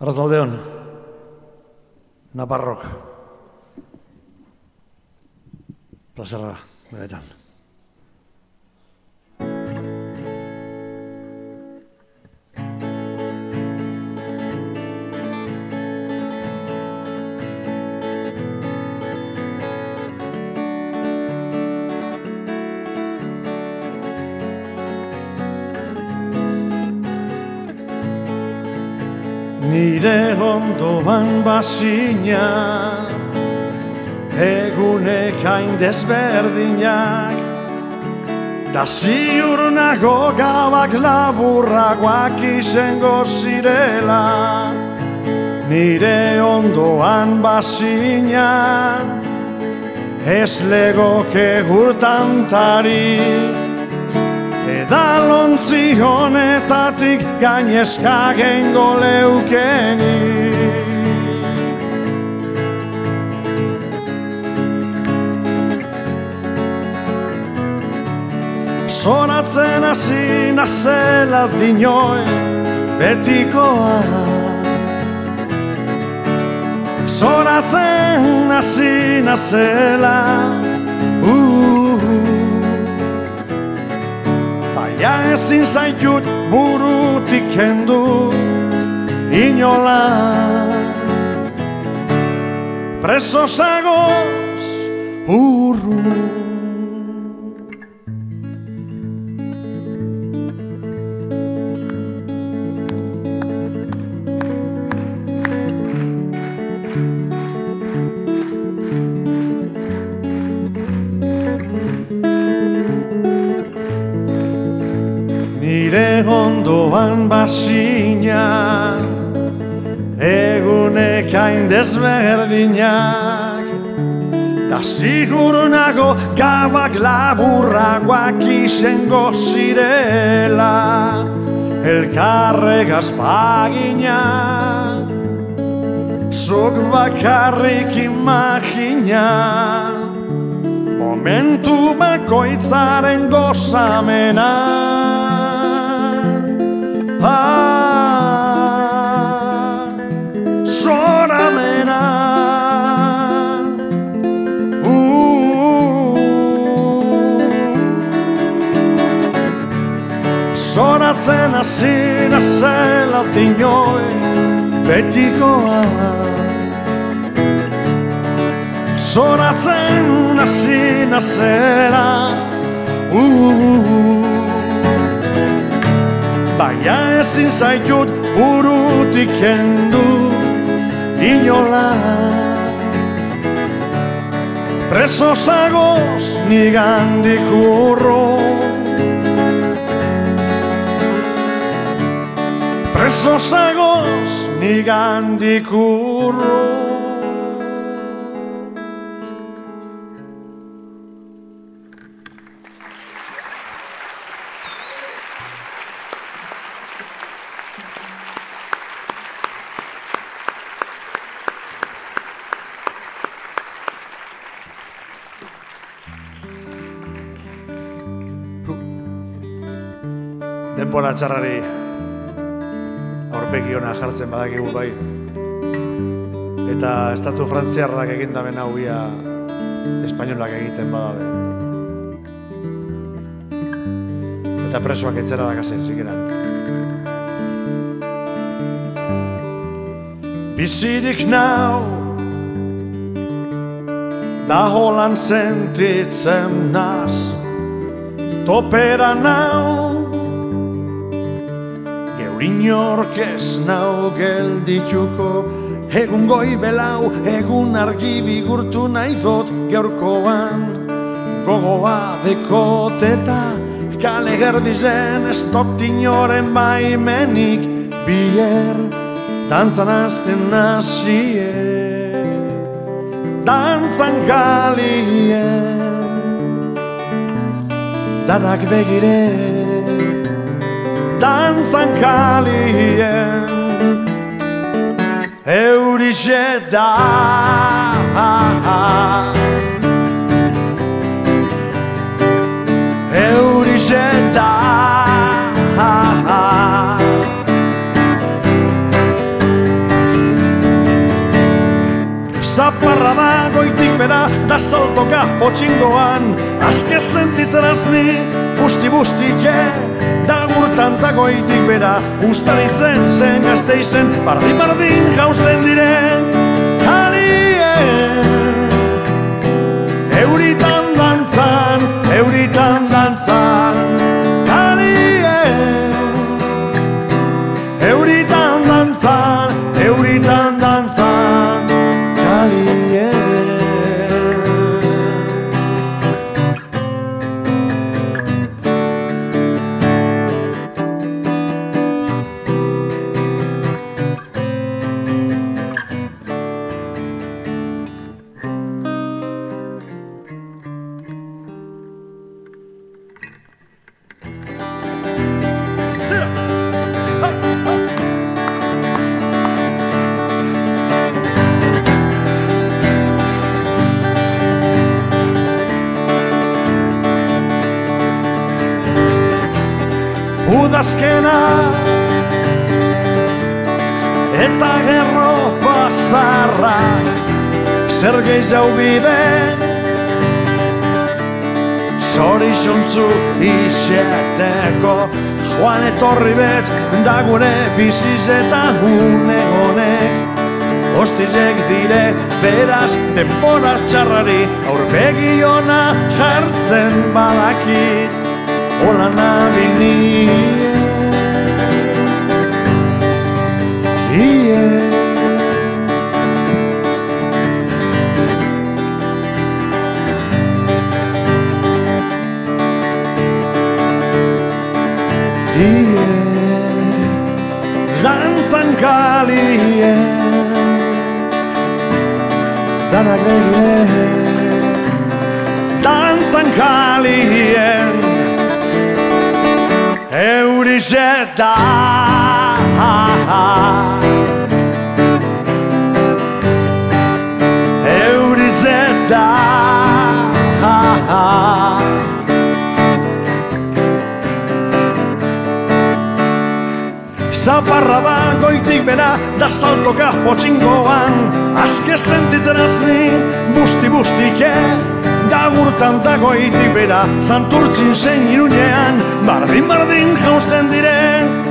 Arrazaldeon, Naparrok. Plazerra, benetan. Nire ondoan basina Egunek hain desberdinak Da ziur nago gabak laburragoak izango zirela. Nire ondoan basina Ez legoke hurtantarik Edalontzi honetatik gainezka gengo leukeni. Zoratzen hasi nazela dinoe betikoa. Zoratzen hasi nazela uh, Ja ezin zaitut burutik kendu inola. Preso zagoz urru Ondoan basina Egunek hain desberdinak. Da sigur nago gabak laburragoak izango zirela Elkarregaz pagina Zuk bakarrik imagina Momentu bakoitzaren gozamena Zoratzen hasi nazela zinoi betikoa Zoratzen hasi nazela uh, Baina ezin zaitut burutik kendu inola Preso zagoz nigandik urro Preso zagoz nigandik urro denbora txarrari aurpegi ona jartzen badakigu bai. Eta estatu frantziarrak egin daben hau ia espainolak egiten badabe. Eta presoak etzera dakazen, zikeran. Bizirik nau Da holan sentitzen naz Topera nau Inork ez nau geldituko. Egun goi belau, egun argi bigurtu nahi dut Gaurkoan. Gogoa dekoteta Kale gerdizen ez dut inoren baimenik Bier. Dantzan azten nazie Dantzan kalien Danak begire dantzan kalien Eurize da Eurize da Zaparra da goitik bera, da saltoka potxingoan. Azke sentitzen azni, busti busti, yeah goitik bera Ustaritzen zen gazte izen Udazkena Eta gerro pasarra Zer gehiago bide. Zori xontzu iseteko Joan etorri bet da gure biziz eta une honek. Ostizek dire beraz denbora txarrari Aurpegi ona jartzen badakit. Hola nabili Dantzan kalien Danak begien Dantzan kalien Eurizeta Eurizeta goitik bera da saltoka potxingoan Azke sentitzen azni busti-bustike Da gurtan dago itik bera Santurtzin zein irunean Bardin-bardin jausten diren